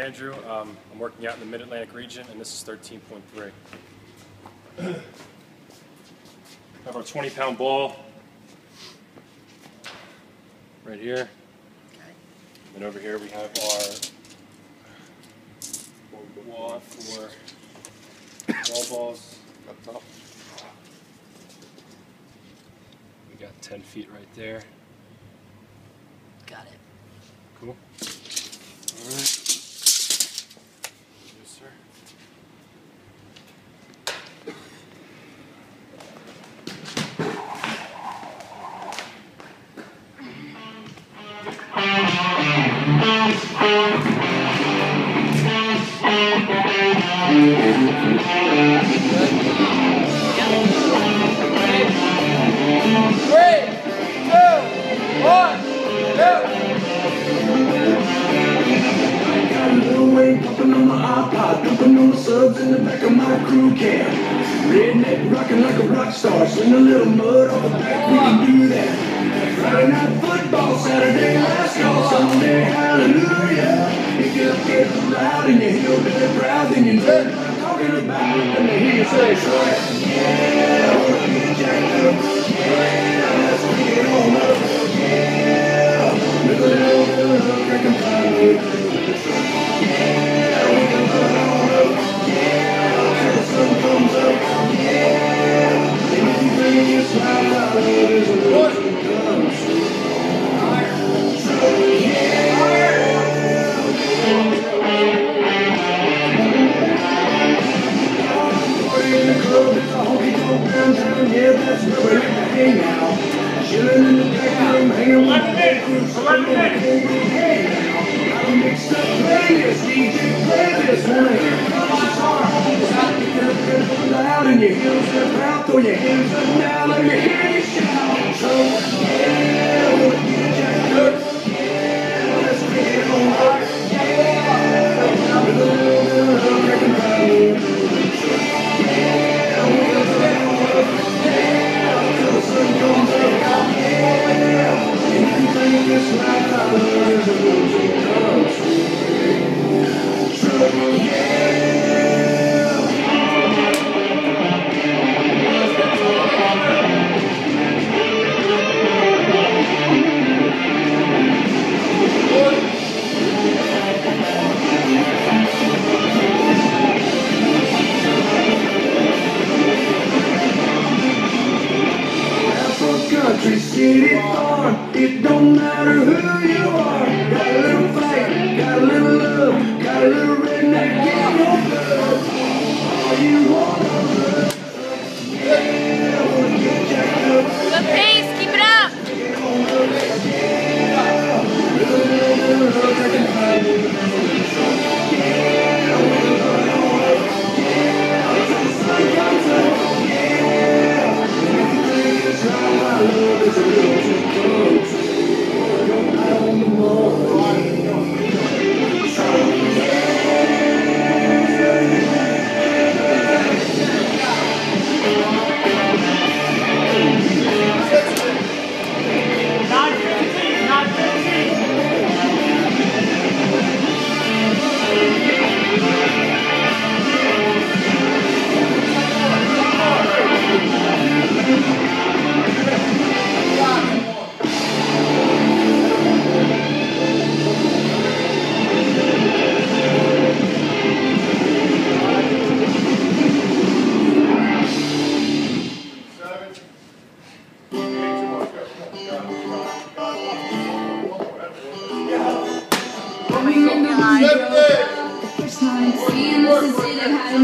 Andrew. Um, I'm working out in the Mid-Atlantic region, and this is 13.3. have our 20-pound ball right here. And over here we have our wall for wall balls up top. We got 10 feet right there. Got it. Cool. All right. Loud and you hear really proud, then you know what I'm talking about. And they hear you say, sure, yeah, I wanna get jacked up, yeah, let's get on up, yeah. Look a little, little, little, crack and fire, Chilling good loud and your heels step out, throw your hands let me hear you shout. It don't matter who you are.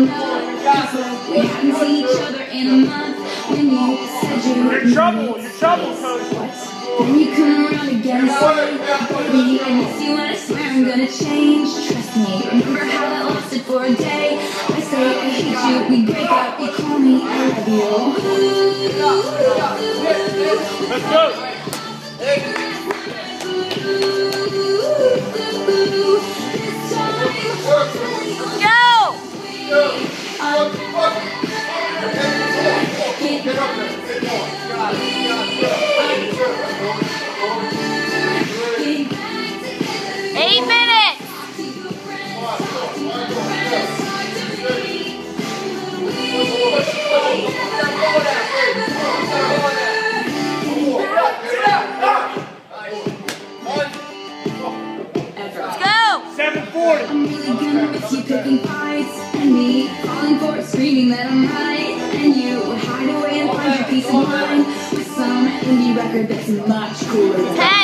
Said I had enough. It's like we hadn't seen each other in a month. When you said you You're in trouble, you're trouble, coach. Then you come around again Baby, I miss you and I swear I'm gonna change. Trust me, remember how that lasted for a day? I say I hate you, we break up, you call me, I love you. Let's go. Go! Get Eight minutes. With some indie record that's much cooler. Than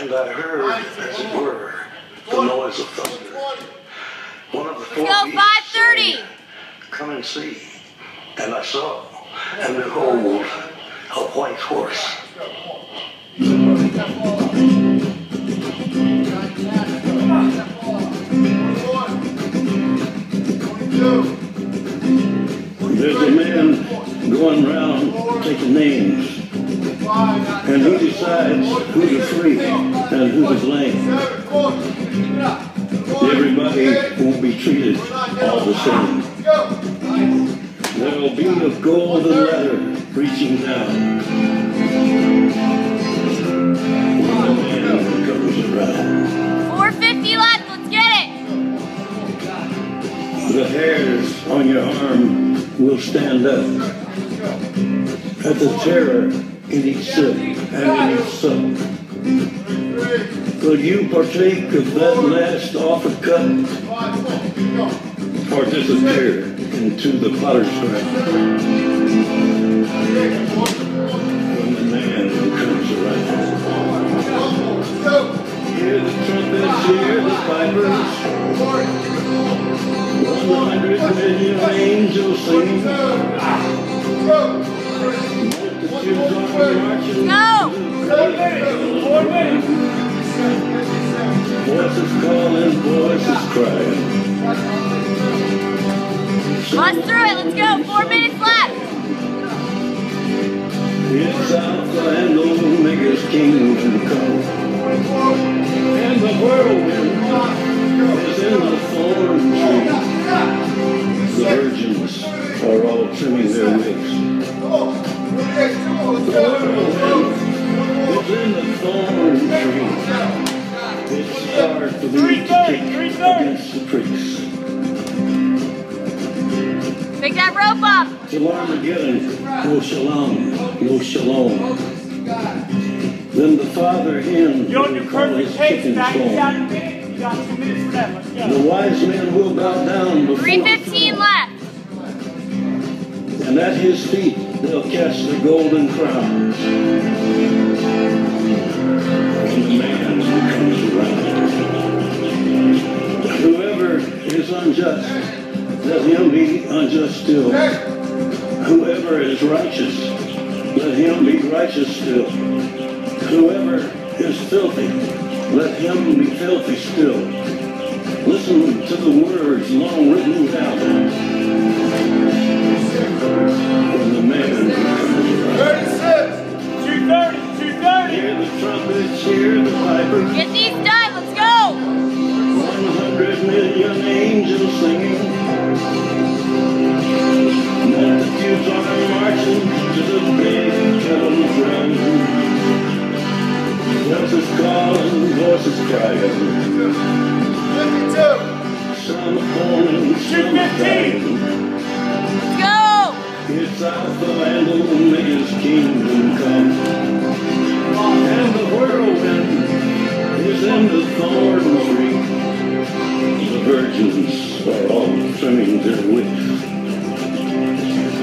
And I heard, as it were, the noise of thunder. One of the four Let's go. beasts Five thirty. said, Come and see. And I saw, and behold, a white horse. There's a man going around taking names, and who decides who's a free and who's a blame. Everybody won't be treated all the same. There'll be a golden ladder reaching down. When the man comes around. Four fifty left. Let's get it. The hairs on your arm will stand up at the terror in each sip and in each sup. Will you partake of that last offered cup or disappear into the potter's ground when the man comes around? Hear the trumpets, hear the pipers. One hundred million angels sing. Multitudes are marching. Go. Four minutes. Four minutes. Voices calling, voices crying. Bust through it. Let's go. Four me against the pricks. Pick that rope up. Till Armageddon, no shalom, no shalom. Then the father hen You're on will your call his pace, chickens back. You home. minute. You got two minutes for that. Let's The go. wise men will bow down before Three the throne, left. and at his feet they'll catch the golden crown.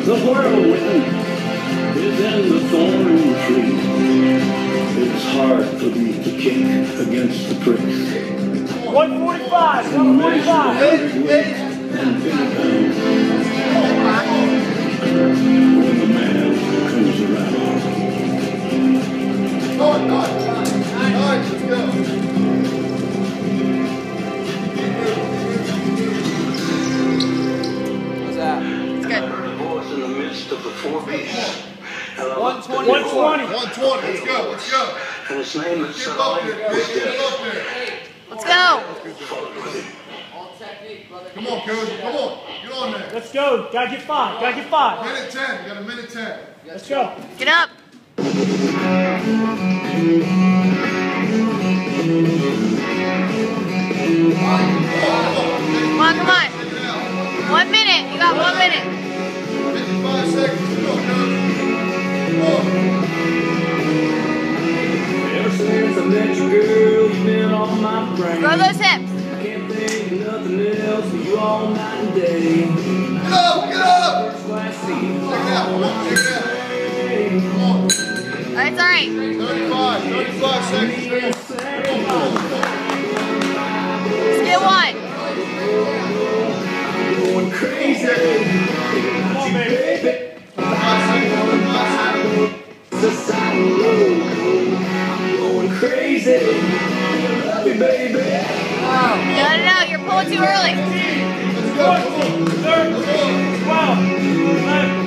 The whirlwind is in the against the pricks. 145, And measure 145. every weight and pin it down. When the man comes around. Nine, nine. Nine, let's go. It's good. heard a voice in the midst of the four beasts. And I looked at 120. 120. Let's go. Let's go. And his name that Get said up I there. was Get get dead. Let's go. Come on, Cody. Come on. Get on there. Let's go. Gotta get five. Gotta get five. Minute 10. You got a minute 10. Let's go. Get up. Oh, it's all right. 35. 35 seconds. Let's get one. Going crazy. Come on, baby. Love baby. No, no, no. You're pulling too early. Let's go. Come 14, 13, 12, 11,